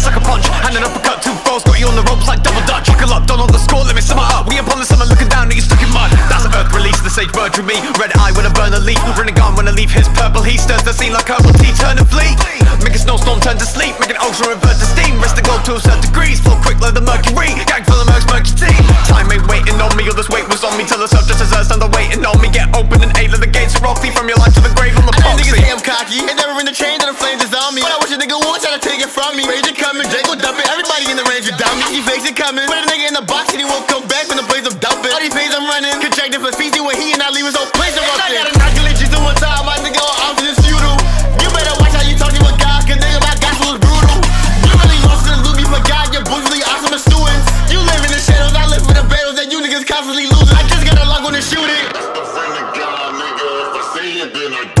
Six Path, sucker punch, and an uppercut, two balls, got you on the ropes like double dutch. Buckle up, done all the score, let me sum it up. We upon the summer looking down, and you stuck in mud. That's Earth release, the sage bird to me. Red eye when I burn a leaf, renegade when I leave his purple. He stirs the scene like herbal tea, turn and flee. Make a snowstorm turn to sleep, make an ocean revert to steam. Rest the gold to a certain degrees, flow quick like the mercury. Gang full of mercs, merch team. Time ain't waiting on me, all this weight was on me till the subject is earth, and they're waiting on me. Get open and eight, let the gates are rocky from your life to the grave on the I know niggas say I'm cocky. Ain't never in the chain that the flames is on me. But I wish a nigga would try to take it from me. In the range will me. He fakes it coming. Put a nigga in the box and he won't come back when the blaze of dumping. All these phase I'm running. Contracted for feasting when he and I leave his whole place erupted. I gotta knock the legends one time. My nigga on off is futile. You better watch how you talk to a God, cause nigga, my gospel is brutal. You really lost in the loop, you forgot your boys really awesome as students. You live in the shadows, I live for the battles, and you niggas constantly losing. I just got a lock on the shoot it. That's the friend of God, nigga. If I say it, then I.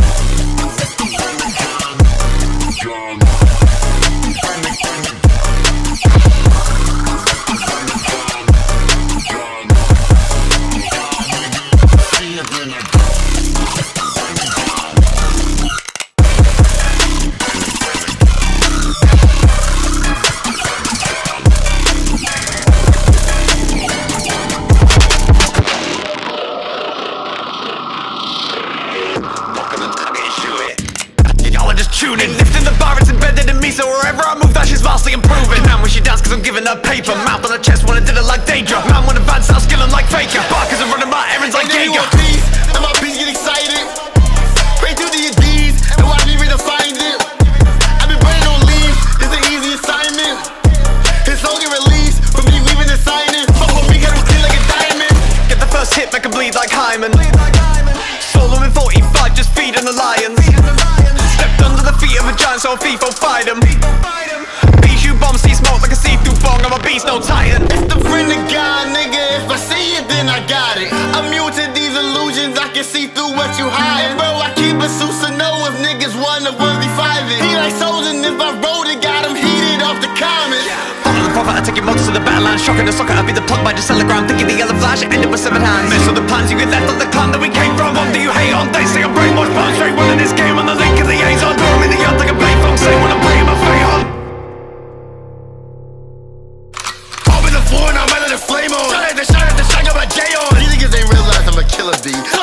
can see through what you hide. Bro, I keep a suit to know if niggas wanna worthy five it. He like souls, and if I wrote it, got him heated off the comments. Follow the prophet, I take your motors to the battle line Shocking the socket, I'll be the plug by the telegram Thinking the yellow flash, it ended with seven hands Mess with the plans you get left on the clan that we came from What do you hate on? They say I'm brainwashed I'm straight winning this game on the link of the liaison Throw 'em in the yard like a play phone Say when I'm playing my fate on Pop in the floor and I'm to flame on. Shine at the shine at the shine, got my J on. These niggas ain't realize I'm a killer B.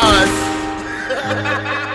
guy.